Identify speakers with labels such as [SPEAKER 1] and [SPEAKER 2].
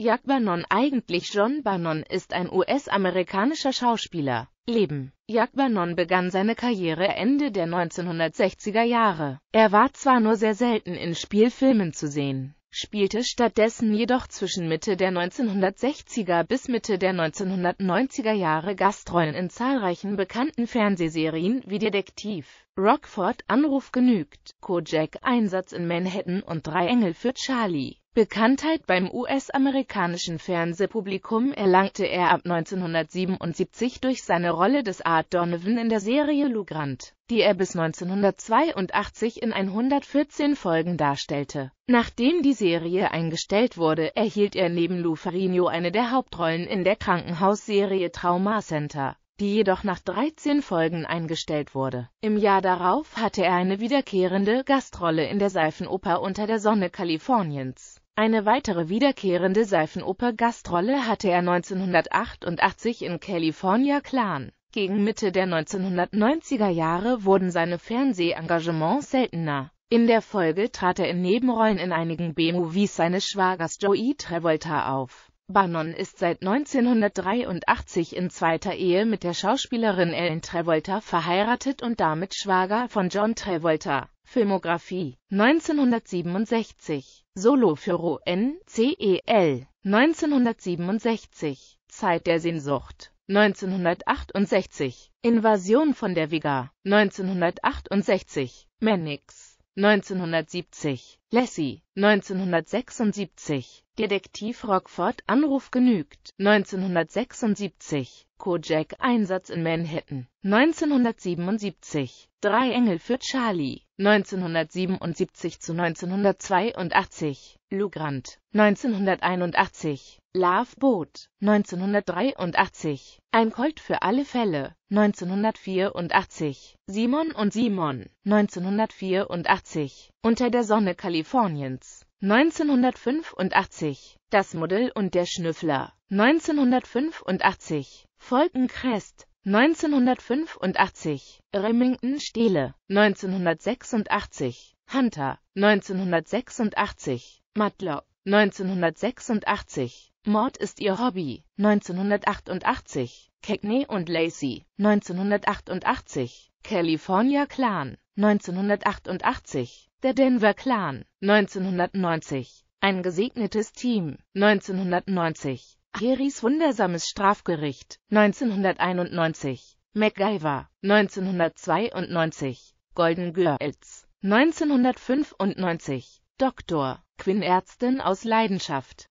[SPEAKER 1] Jack Bannon Eigentlich John Bannon ist ein US-amerikanischer Schauspieler. Leben Jack Bannon begann seine Karriere Ende der 1960er Jahre. Er war zwar nur sehr selten in Spielfilmen zu sehen, spielte stattdessen jedoch zwischen Mitte der 1960er bis Mitte der 1990er Jahre Gastrollen in zahlreichen bekannten Fernsehserien wie Detektiv Rockford Anruf genügt, Kojak Einsatz in Manhattan und Drei Engel für Charlie. Bekanntheit beim US-amerikanischen Fernsehpublikum erlangte er ab 1977 durch seine Rolle des Art Donovan in der Serie Lou Grant, die er bis 1982 in 114 Folgen darstellte. Nachdem die Serie eingestellt wurde, erhielt er neben Lou Ferrigno eine der Hauptrollen in der Krankenhausserie Trauma Center die jedoch nach 13 Folgen eingestellt wurde. Im Jahr darauf hatte er eine wiederkehrende Gastrolle in der Seifenoper Unter der Sonne Kaliforniens. Eine weitere wiederkehrende Seifenoper-Gastrolle hatte er 1988 in California Clan. Gegen Mitte der 1990er Jahre wurden seine Fernsehengagements seltener. In der Folge trat er in Nebenrollen in einigen B-Movies seines Schwagers Joey Travolta auf. Bannon ist seit 1983 in zweiter Ehe mit der Schauspielerin Ellen Travolta verheiratet und damit Schwager von John Travolta. Filmografie 1967 Solo für Ro.N.C.E.L. 1967 Zeit der Sehnsucht 1968 Invasion von der Vega 1968 Mannix 1970 Lassie 1976 Detektiv Rockford Anruf genügt 1976 Kojak Einsatz in Manhattan 1977 Drei Engel für Charlie. 1977 zu 1982 Lou Grant. 1981 Love Boat. 1983 Ein Colt für alle Fälle. 1984 Simon und Simon. 1984 Unter der Sonne Kaliforniens. 1985 Das Modell und der Schnüffler. 1985 Volkencrest 1985 Remington Stele. 1986 Hunter. 1986 Matlock. 1986 Mord ist ihr Hobby. 1988 Cagney und Lacey. 1988 California Clan. 1988 Der Denver Clan. 1990 Ein gesegnetes Team. 1990 Harrys wundersames Strafgericht 1991 MacGyver 1992 Golden Girls 1995 Doktor Quinn Ärztin aus Leidenschaft